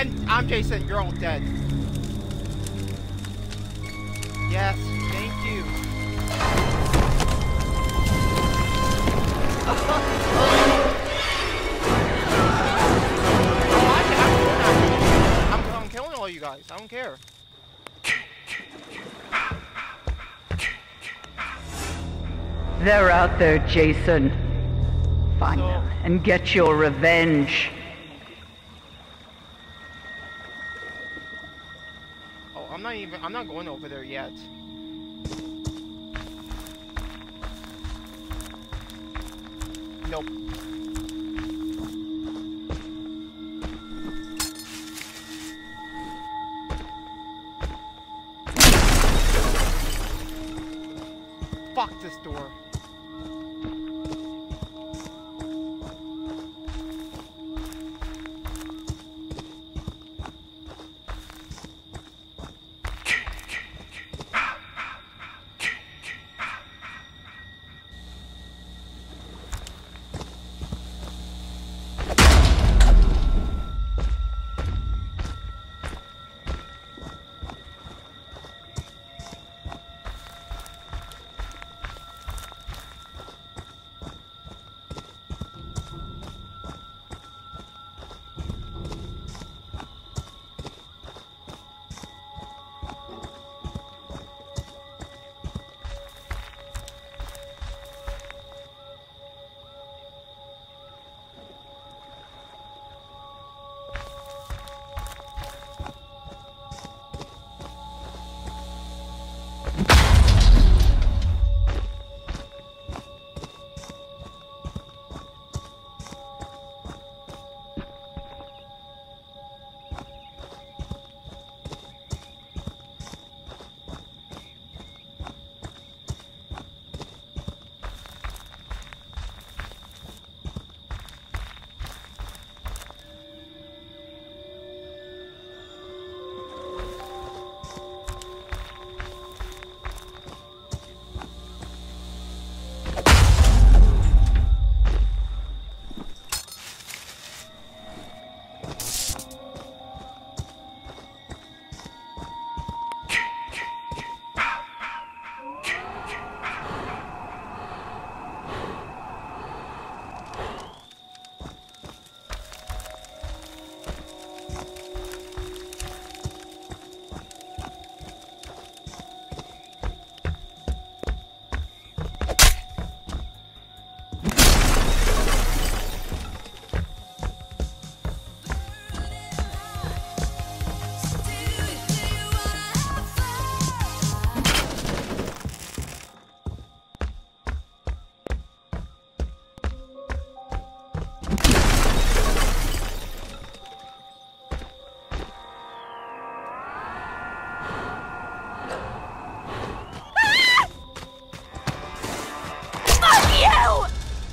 I'm I'm Jason. You're all dead. Yes, thank you. I'm, I'm killing all you guys. I don't care. They're out there, Jason. Find So- them and get your revenge. Not even. I'm not going over there yet. Nope. Fuck this door.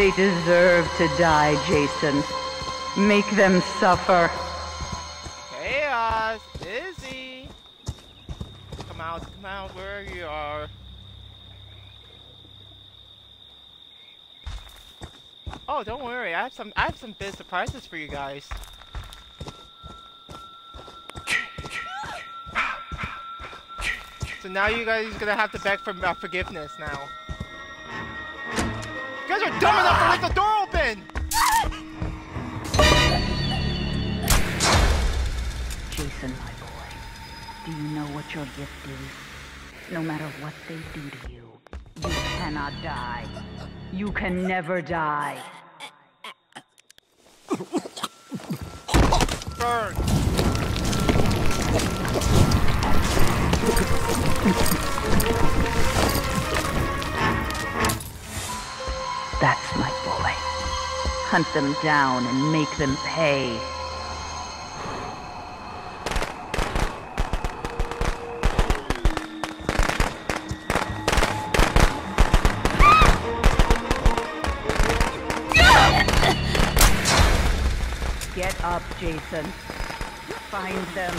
They deserve to die, Jason. Make them suffer. Chaos! Izzy! Come out, come out, where you are. Oh, don't worry, I have some I have some big surprises for you guys. So now you guys are gonna have to beg for uh, forgiveness now. Guys are dumb enough to leave the door open! Jason, my boy, do you know what your gift is? No matter what they do to you, you cannot die. You can never die. burn. Hunt them down and make them pay. Get up, Jason. Find them.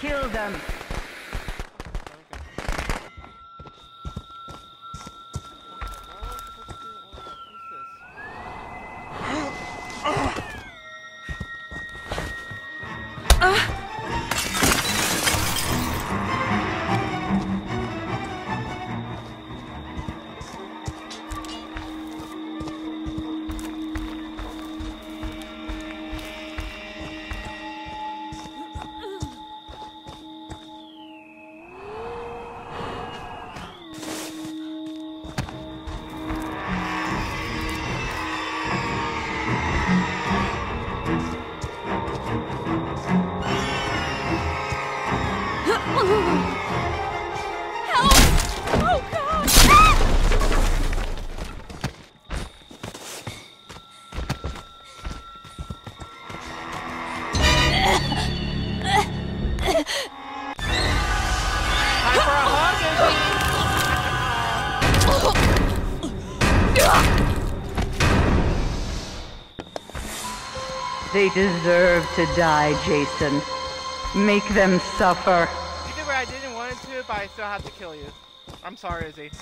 Kill them. They deserve to die, Jason. Make them suffer. You did what I didn't want to, but I still have to kill you. I'm sorry, Izzy.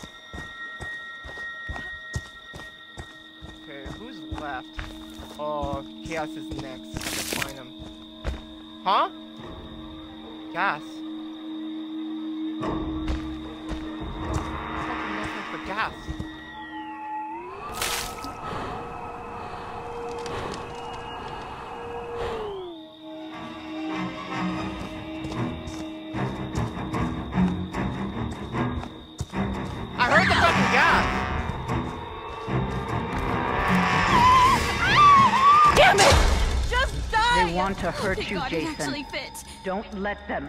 Okay, who's left? Oh, Chaos is next. Let's find him. Huh? Gas. Fucking nothing for gas. Want to hurt oh, Thank you, God Jason. Don't let them.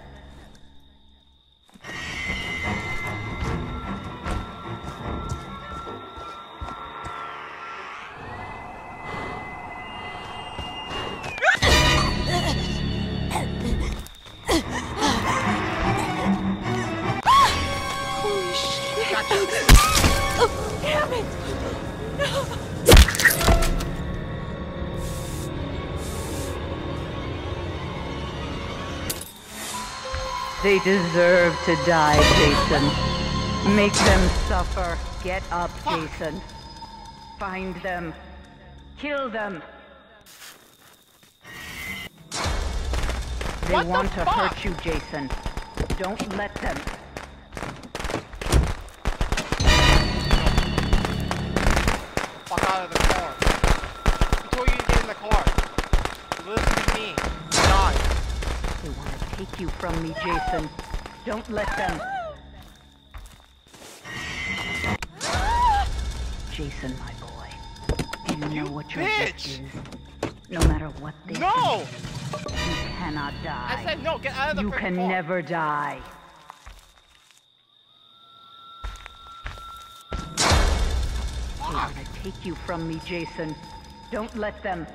They deserve to die, Jason. Make them suffer. Get up, Jason. Find them. Kill them. They What the want to fuck? hurt you, Jason. Don't let them. Fuck out of the car. Who told you to get in the car? Listen to me. Die. They want to take you from me, Jason. Don't let them. Jason, my boy. you know what your bitch! is? No matter what they No! say, you cannot die. I said no, get out of the you can car. never die. They Fuck. want to take you from me, Jason. Don't let them.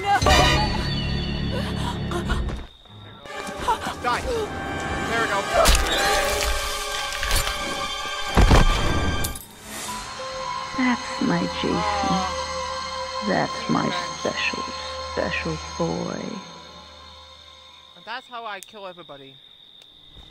No! Die. There we go. That's my Jason. That's my special, special boy. and that's how I kill everybody.